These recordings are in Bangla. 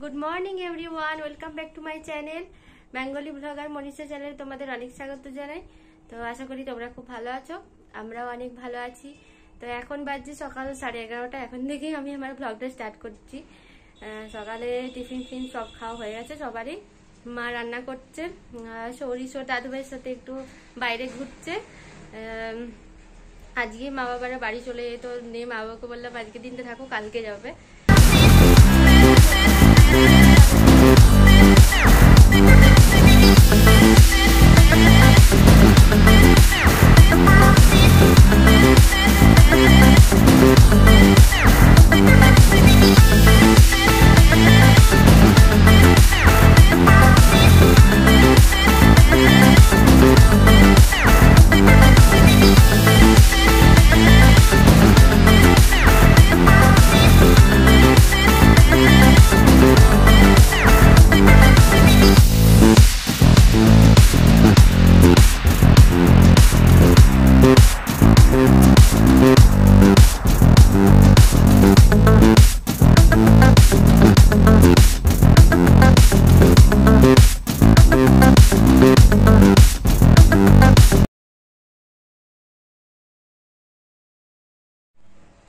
Good morning everyone welcome back to my channel Bengali blogger Manisha channel তোমাদের অনেক স্বাগত জানাই। তো আশা করি তোমরা খুব ভালো আছো। আমরাও অনেক ভালো আছি। তো এখন বাজছে সকাল সাড়ে এগারোটা। এখন থেকেই আমি আমার ব্লগটা স্টার্ট করছি। সকালে টিফিন ফিন সব খাওয়া হয়ে গেছে সবারই। মা রান্না করছে। সরিষ ও দাদু ভাইয়ের সাথে একটু বাইরে ঘুরছে। আজকে মা বাবারা বাড়ি চলে যেত, নিয়ে মা বাবাকে বললাম, আজকে দিনটা থাকো, কালকে যাবে।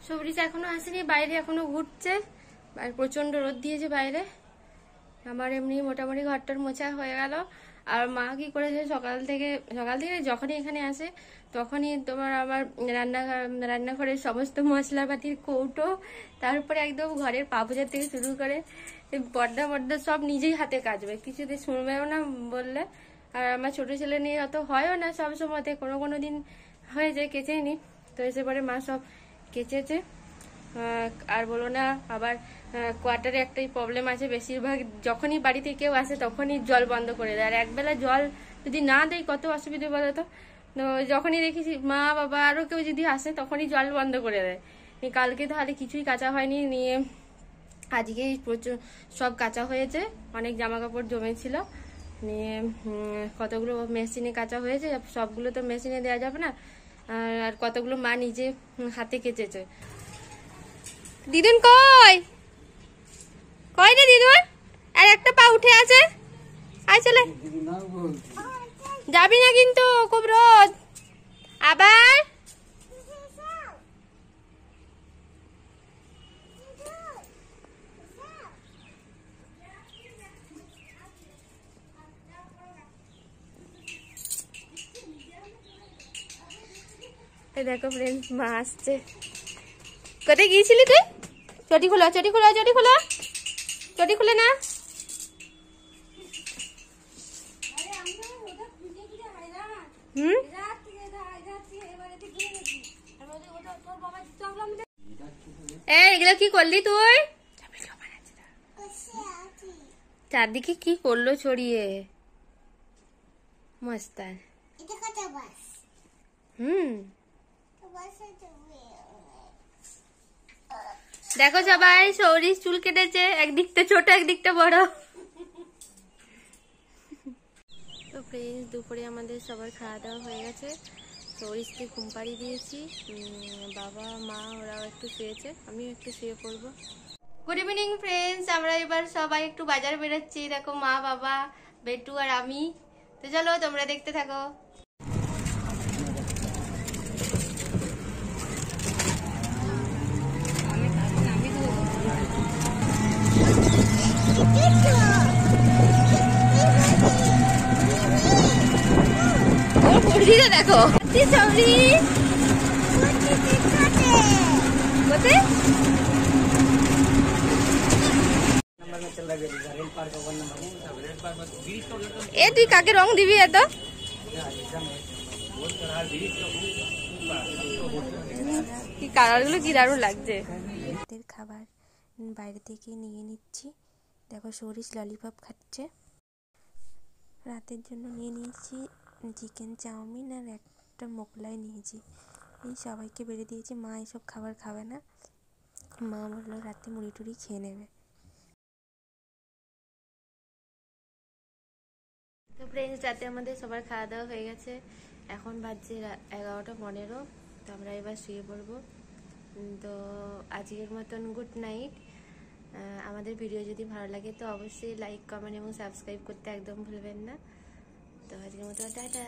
সবরিজ এখনও আসেনি, বাইরে এখনও ঘুরছে। আর প্রচণ্ড রোদ দিয়েছে বাইরে। আমার এমনি মোটামুটি ঘরটার মোছা হয়ে গেল। আর মা কি করেছে, সকাল থেকে সকাল থেকে যখনই এখানে আসে, তখনই তোমার আমার রান্না রান্নাঘরের সমস্ত মশলাপাতির কৌটো, তারপরে একদম ঘরের পাপোজার থেকে শুরু করে পর্দা পর্দা সব নিজেই হাতে কাচবে। কিছুতে শুনবেও না বললে। আর আমার ছোট ছেলে নিয়ে অত হয়ও না সব সময়তে কোনো কোনো দিন হয়ে যায়, কেচেই নি। তো এসে পরে মা সব কেচেছে। আর বলো না, আবার কোয়ার্টারে একটাই প্রবলেম আছে। বেশিরভাগ যখনই বাড়িতে কেউ আসে তখনই জল বন্ধ করে দেয়। আর একবেলা জল যদি না দেয়, কত অসুবিধে বলো তো? যখনই দেখেছি মা, বাবা আরও কেউ যদি আসে তখনই জল বন্ধ করে দেয়। কালকে তাহলে কিছুই কাঁচা হয়নি, নিয়ে আজকেই প্রচুর সব কাঁচা হয়েছে। অনেক জামা কাপড় জমেছিল। নিয়ে কতগুলো মেশিনে কাঁচা হয়েছে, সবগুলো তো মেশিনে দেওয়া যাবে না। আর- কতগুলো মা নিজে হাতে কেচেছে। দিদুন কই? কয় রে দিদুন? আর একটা পা উঠে আছে। আয় চলে। যাবি না কিন্তু খুব রোদ। আবার? দেখো ফ্রেন্ডস মা আসছে। কোথায় গিয়েছিলি তুই? চটি খোলা চটি খোলা চটি খোলা। চটি খুলে না। হুম? এগুলো কি করলি তুই? চারদিকে কি করল ছড়িয়ে? মস্তান হুম। দেখো সবাই সৌরিশ চুল কেটেছে একদিকটা ছোট একদিকটা বড়। তো ফ্রেন্ডস দুপুরে আমাদের সবার খাওয়া দাওয়া হয়ে গেছে। সৌরিশকে ঘুম পাড়িয়ে দিয়েছি। বাবা মা ওরাও একটু শুয়েছে। আমিও একটু শুয়ে পড়ব। গুড ইভিনিং ফ্রেন্ডস আমরা এবার সবাই একটু বাজার বেরোচ্ছি। দেখো মা বাবা বেটু আর আমি। তো চলো তোমরা দেখতে থাকো। এ তুই কাকে রং দিবি এত? কি কালারগুলো কি দারুণ লাগছে? খাবার বাইরে থেকে নিয়ে নিচ্ছি। দেখো সরিষ ললিপপ খাচ্ছে। রাতের জন্য নিয়ে নিয়েছি চিকেন চাউমিন আর একটা মোগলাই নিয়েছি। এই সবাইকে বেড়ে দিয়েছি, মা এসব খাবার খাবে না। মা বলল, রাতে মুড়ি টুড়ি খেয়ে নেবে। তো ফ্রেন্ডস রাতে আমাদের সবার খাওয়া দাওয়া হয়ে গেছে। এখন বাজছে এগারোটা পনেরো। তো আমরা এবার শুয়ে পড়ব। তো আজকের মতন গুড নাইট আমাদের ভিডিও যদি ভালো লাগে তো অবশ্যই লাইক কমেন্ট এবং সাবস্ক্রাইব করতে একদম ভুলবেন না। তো আজকের মতো টাটা।